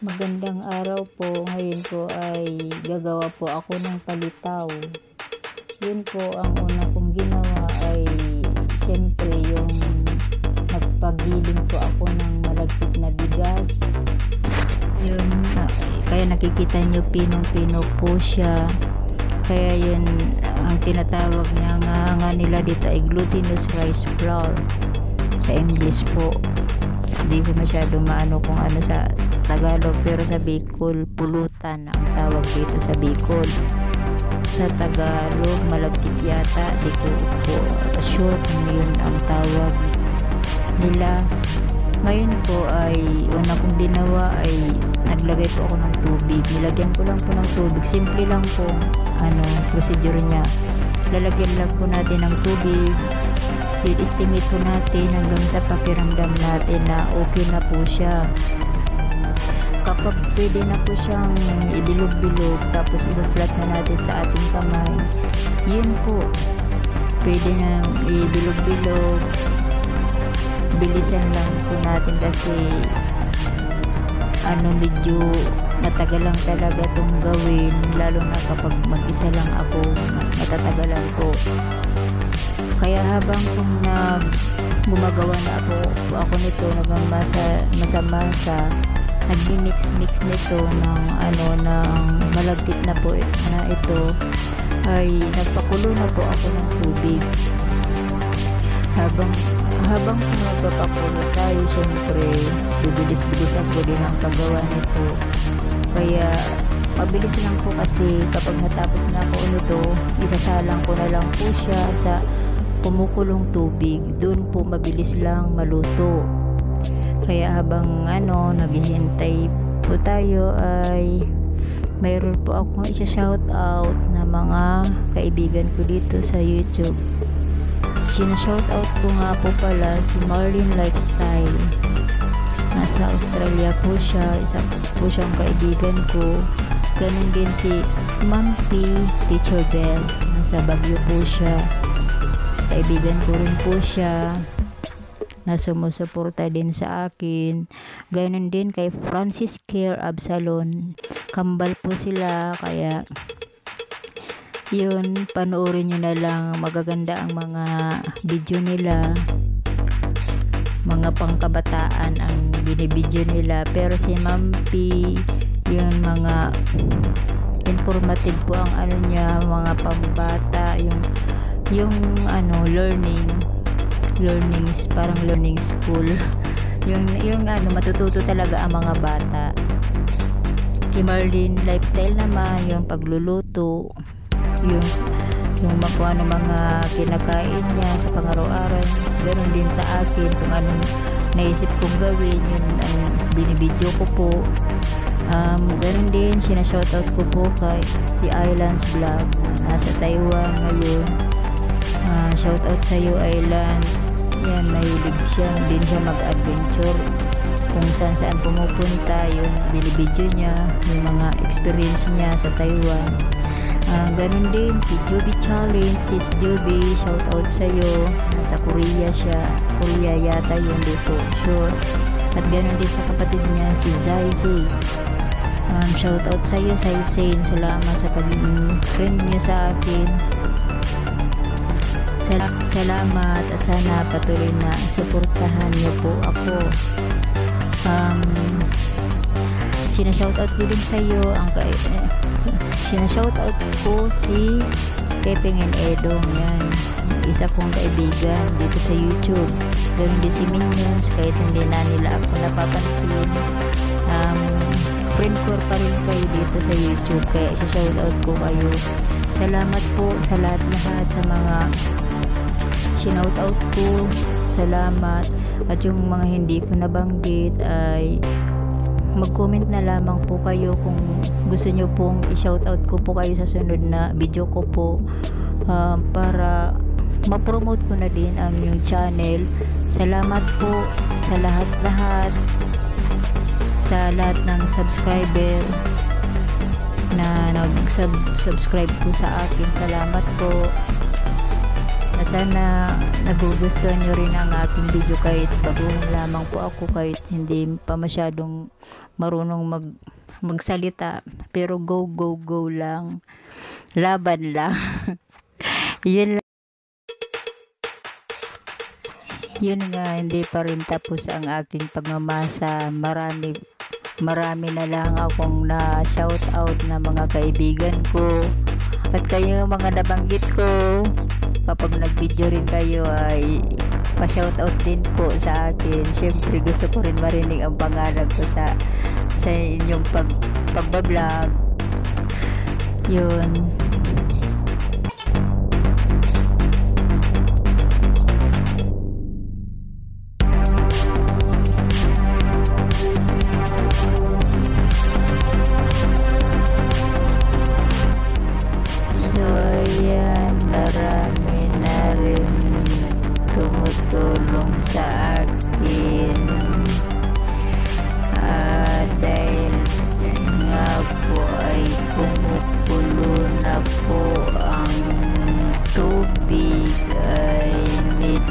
Magandang araw po. Ngayon po ay gagawa po ako ng palitaw. Yun po ang una kong ginawa ay syempre yung nagpagiling po ako ng malagkit na bigas. Yun, kaya nakikita nyo pinong-pino po siya. Kaya yun, ang tinatawag niya nga, nga nila dito ay glutinous rice flour sa English po. Hindi ko masyado maano kung ano sa Tagalog pero sa Bicol, pulutan ang tawag dito sa Bicol. Sa Tagalog, malagkit yata, di ko po sure kung yun ang tawag nila. Ngayon po ay una kong ginawa ay naglagay po ako ng tubig. Nilagyan ko lang po ng tubig. Simple lang po ano, procedure niya. Lalagyan lang po natin ng tubig. I-estimate po natin hanggang sa pakiramdam natin na okay na po siya kapag pwede na po siyang ibilog-bilog tapos i-flat na natin sa ating kamay yun po. Pwede na ibilog-bilog bilisan lang po natin kasi ano medyo matagal lang talaga itong gawin lalo na kapag mag-isa lang ako matatagalan po. Kaya habang kung nag gumagawa na ako ako nito nagmamasa masa-masa nagmi-mix-mix nito ng ano ng malagkit na po na ito. Ay nagpakulo na po ako ng tubig. Habang habang nagpapakulo tayo syempre bibilis-bilis ako din ang paggawa nito. Kaya mabilis lang po kasi kapag natapos na ako nito isasalang ko na lang po siya sa kumukulong tubig. Doon po mabilis lang maluto kaya habang ano naghihintay po tayo ay mayroon po akong isa-shout out na mga kaibigan ko dito sa YouTube. Sinashout out ko nga po pala si Marlin Lifestyle. Nasa Australia po siya isa po siyang kaibigan ko. Ganun din si Mampi Teacher Bell. Nasa Baguio po siya. Kaibigan ko rin po siya na sumusuporta din sa akin. Ganun din kay Francis Care Absalon. Kambal po sila kaya yun panoorin nyo na lang magaganda ang mga video nila. Mga pangkabataan ang binibidyo nila. Pero si Mampi yun mga informative po ang ano niya mga pambata yung yung ano learning learnings parang learning school. Yung yung ano matututo talaga ang mga bata. Kay Marlene lifestyle naman yung pagluluto yung yung makuha ng mga kinakain niya sa pangaraw-araw. Ganun din sa akin kung anong naisip kong gawin yun ang binibidyo ko po. Um, ganun din sinashoutout ko po kay si Islands Vlog nasa Taiwan ngayon uh, shoutout sa iyo Islands. Yan mahilig siya. Din siya mag-adventure. Kung saan saan pumupunta yung binibidyo niya yung mga experience niya sa Taiwan. Uh, ganun din si Joby Challenge sis Joby shout out sa iyo nasa Korea siya. Korea yata yun dito sure. At ganun din sa kapatid niya si Zai Zai um, shout out sa iyo Zai Zai salamat sa pagiging friend niyo sa akin Sal salamat at sana patuloy na suportahan niyo po ako. Um, sinashoutout ko din sa iyo ang kay eh, sinashoutout ko si Kepeng and Edong yan. Isa kong kaibigan dito sa YouTube. Ganun din si Minions kahit hindi na nila ako napapansin. Um, friend ko pa rin kayo dito sa YouTube kaya isa-shoutout ko kayo. Salamat po sa lahat-lahat sa mga sinoutout ko. Salamat. At yung mga hindi ko nabanggit ay mag-comment na lamang po kayo kung gusto nyo pong i-shoutout ko po kayo sa sunod na video ko po. Uh, para ma-promote ko na din ang yung channel. Salamat po sa lahat-lahat sa lahat ng subscriber na nag-subscribe po sa akin. Salamat po sana nagugustuhan nyo rin ang aking video kahit baguhan lamang po ako kahit hindi pa masyadong marunong mag magsalita. Pero go go go lang. Laban lang. Yun lang. Yun nga hindi pa rin tapos ang aking pagmamasa. Marami marami na lang akong na shout out na mga kaibigan ko. At kayo mga nabanggit ko kapag nag video rin kayo ay pa shout out din po sa akin. Syempre gusto ko rin marinig ang pangalan ko sa sa inyong pag pagbablog. Yun tumutulong sa akin. Ah, dahil nga po ay kumukulo na po ang tubig ay need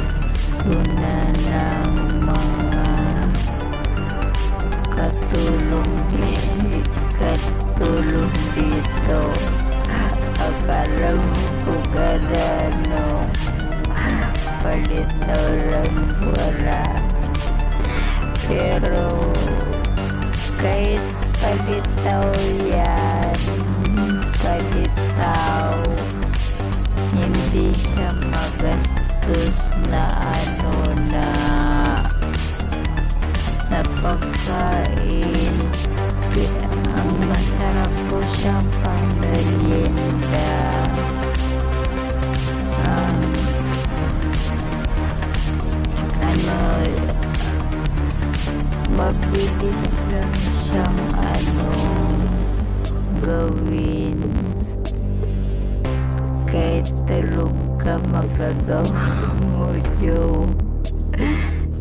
ko na ng mga katulong katulong dito akala ko ganano palitaw lang wala. Pero kahit palitaw yan mabilis lang siyang ano? Gawin. Kahit tulog ka magagawa mo Joe.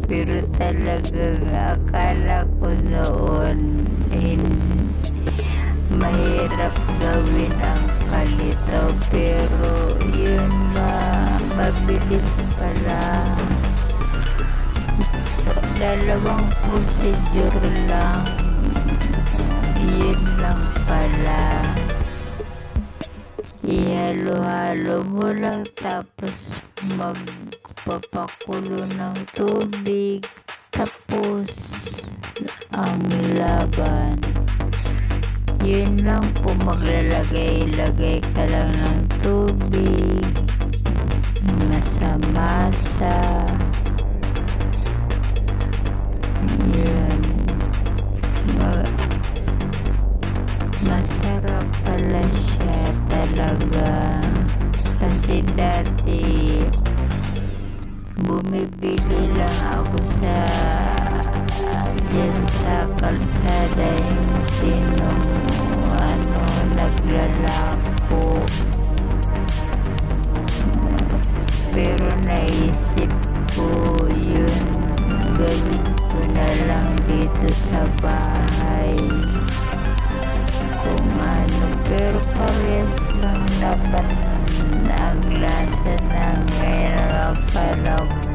Pero talagang akala ko noon hin- mahirap gawin ang palito pero yun ma mabilis pala dalawang procedure lang. Yun lang pala. Ihalo-halo mo lang tapos magpapakulo ng tubig. Tapos ang laban. Yun lang po maglalagay-lagay ka lang ng tubig sa kalsada yung sinong ano naglalako? Pero naisip ko yun gawin ko na lang dito sa bahay. Kung ano pero parehas lang naman ang lasa ng ngayon akala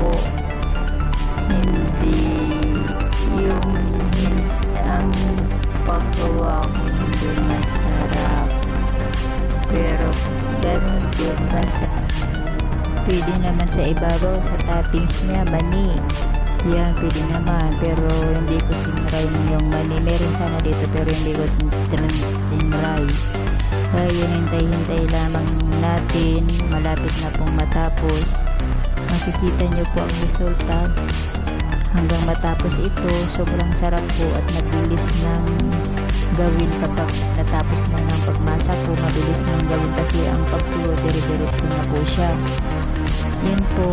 paggawa ko hindi masarap. Pero ganun din masarap pwede naman sa ibabaw sa toppings niya mani. Yan pwede naman pero hindi ko tinry yung mani. Meron sana dito pero hindi ko tin- tinry. Kaya yun hintay-hintay lamang natin malapit na pong matapos. Makikita nyo po ang resulta hanggang matapos ito sobrang sarap po at mabilis nang gawin kapag natapos na ng pagmasa po mabilis nang gawin kasi ang pagtulo dire-diretso na po siya. Yun po.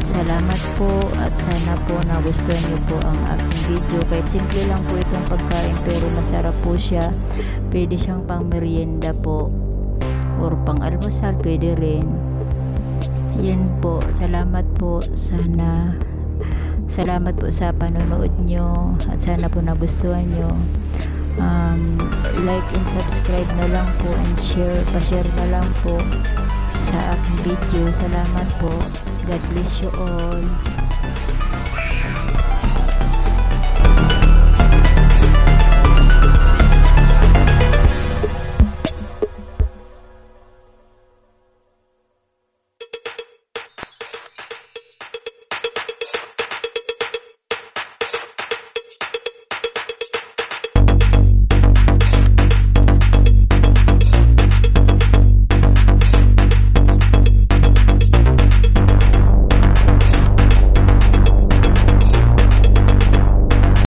Salamat po at sana po nagustuhan nyo po ang aking video. Kahit simple lang po itong pagkain pero masarap po siya. Pwede siyang pang merienda po or pang almusal pwede rin. Yun po. Salamat po. Sana salamat po sa panonood nyo at sana po nagustuhan nyo um, like and subscribe na lang po and share pa-share na lang po sa aking video. Salamat po. God bless you all.